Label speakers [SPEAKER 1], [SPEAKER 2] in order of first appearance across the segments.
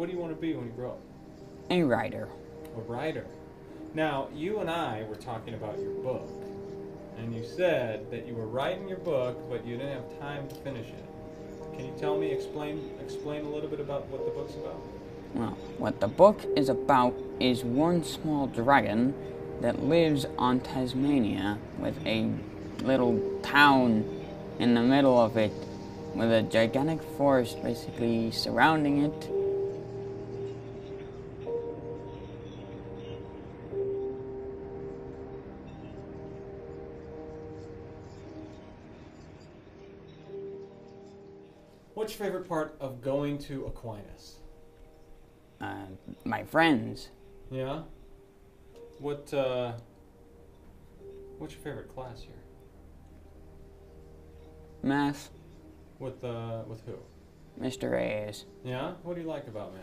[SPEAKER 1] What do you want to be when you grow up?
[SPEAKER 2] A writer.
[SPEAKER 1] A writer. Now, you and I were talking about your book, and you said that you were writing your book, but you didn't have time to finish it. Can you tell me, explain, explain a little bit about what the book's about?
[SPEAKER 2] Well, what the book is about is one small dragon that lives on Tasmania with a little town in the middle of it with a gigantic forest basically surrounding it.
[SPEAKER 1] What's your favorite part of going to Aquinas?
[SPEAKER 2] Uh, my friends.
[SPEAKER 1] Yeah? What, uh, what's your favorite class here?
[SPEAKER 2] Math.
[SPEAKER 1] With, uh, with who?
[SPEAKER 2] Mr. Reyes.
[SPEAKER 1] Yeah? What do you like about math?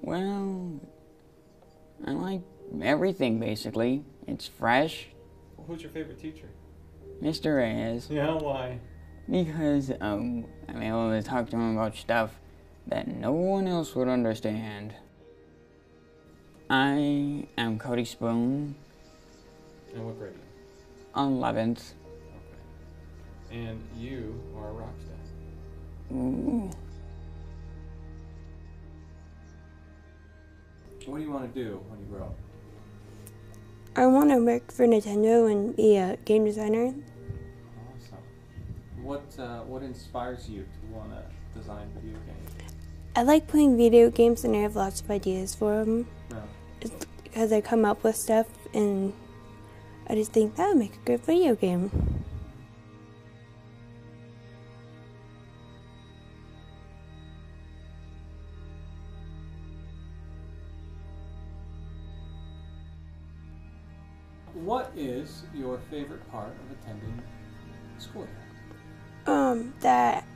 [SPEAKER 2] Well, I like everything basically. It's fresh.
[SPEAKER 1] Who's your favorite teacher?
[SPEAKER 2] Mr. Reyes.
[SPEAKER 1] Yeah, why?
[SPEAKER 2] Because um, I'm able to talk to him about stuff that no one else would understand. I am Cody Spoon,
[SPEAKER 1] And what grade are
[SPEAKER 2] 11th.
[SPEAKER 1] you? Okay. And you are a rock star.
[SPEAKER 2] Ooh.
[SPEAKER 1] What do you want to do when you grow up?
[SPEAKER 3] I want to work for Nintendo and be a game designer.
[SPEAKER 1] What, uh, what inspires you to want to design video games?
[SPEAKER 3] I like playing video games and I have lots of ideas for them
[SPEAKER 1] Yeah.
[SPEAKER 3] because I come up with stuff and I just think that would make a good video game.
[SPEAKER 1] What is your favorite part of attending school?
[SPEAKER 3] Um, that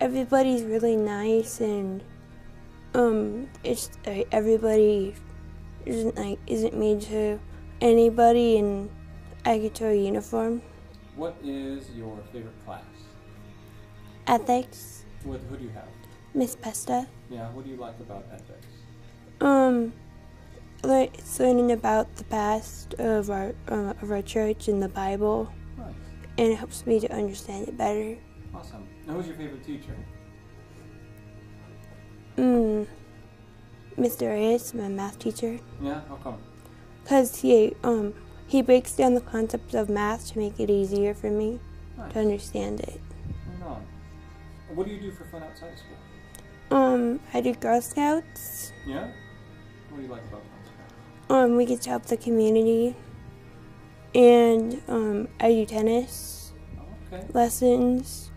[SPEAKER 3] everybody's really nice and um, it's uh, everybody isn't like isn't mean to anybody and I get to a uniform.
[SPEAKER 1] What is your favorite class?
[SPEAKER 3] Ethics,
[SPEAKER 1] What, who do you have?
[SPEAKER 3] Miss Pesta.
[SPEAKER 1] Yeah, what do you like about ethics?
[SPEAKER 3] Um, lear- it's learning about the past of our uh, of our church and the Bible,
[SPEAKER 1] Nice.
[SPEAKER 3] and it helps me to understand it better.
[SPEAKER 1] Awesome. Now, who's your favorite teacher?
[SPEAKER 3] Mm, Mr. Reyes, my math teacher,
[SPEAKER 1] Yeah, how come?
[SPEAKER 3] because he um he breaks down the concepts of math to make it easier for me
[SPEAKER 1] Nice.
[SPEAKER 3] to understand it.
[SPEAKER 1] Right. What do you do for fun outside of school?
[SPEAKER 3] Um, I do Girl Scouts.
[SPEAKER 1] Yeah? What do you like about Girl Scouts?
[SPEAKER 3] Um, we get to help the community, and um, I do tennis.
[SPEAKER 1] Oh, okay.
[SPEAKER 3] lessons.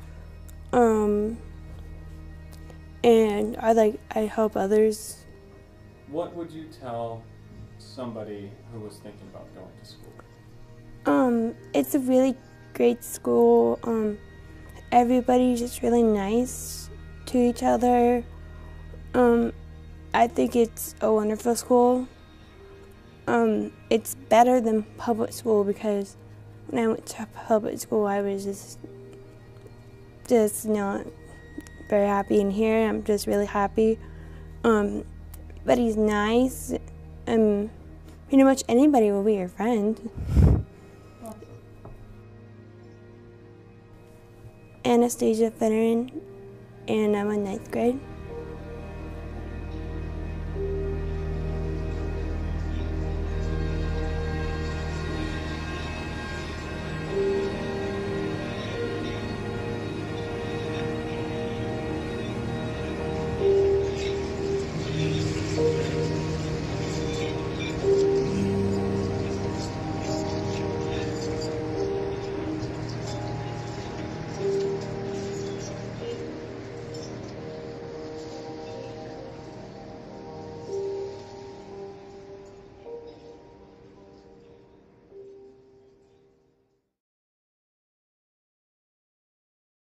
[SPEAKER 3] Um, and I like I help others.
[SPEAKER 1] What would you tell somebody who was thinking about going to school?
[SPEAKER 3] Um, it's a really great school. Um, everybody's just really nice to each other. Um, I think it's a wonderful school. Um, it's better than public school because when I went to public school, I was just just not very happy. in here, I'm just really happy. Um, but he's nice. Um, pretty much anybody will be your friend. Anastasia Fennerin, and I'm in ninth grade.